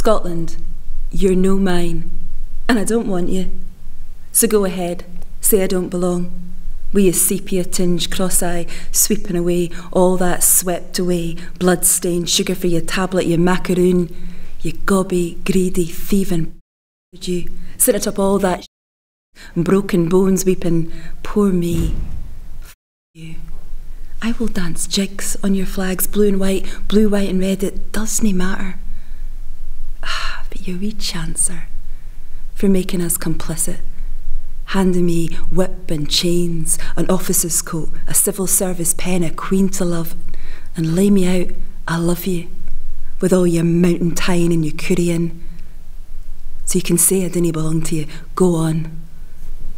Scotland, you're no mine, and I don't want you. So go ahead, say I don't belong. With your sepia tinge cross eye, sweeping away all that swept away, blood stained sugar for your tablet, your macaroon, you gobby, greedy, thieving you, sit atop all that broken bones weeping, poor me. F you. I will dance jigs on your flags, blue and white, blue, white, and red, it doesn't matter. But you wee chancer for making us complicit, handing me whip and chains, an officer's coat, a civil service pen, a queen to love, and lay me out, I love you, with all your mountain tying and your currying. So you can say I didn't belong to you, go on.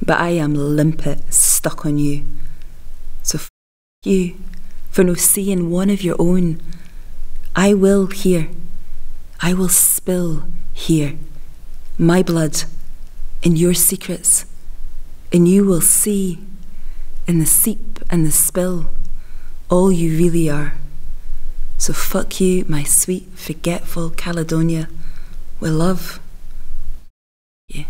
But I am limpet, stuck on you. So f you, for no seeing one of your own. I will here, I will spill here my blood in your secrets, and you will see in the seep and the spill all you really are. So fuck you, my sweet, forgetful Caledonia, with love. Yeah.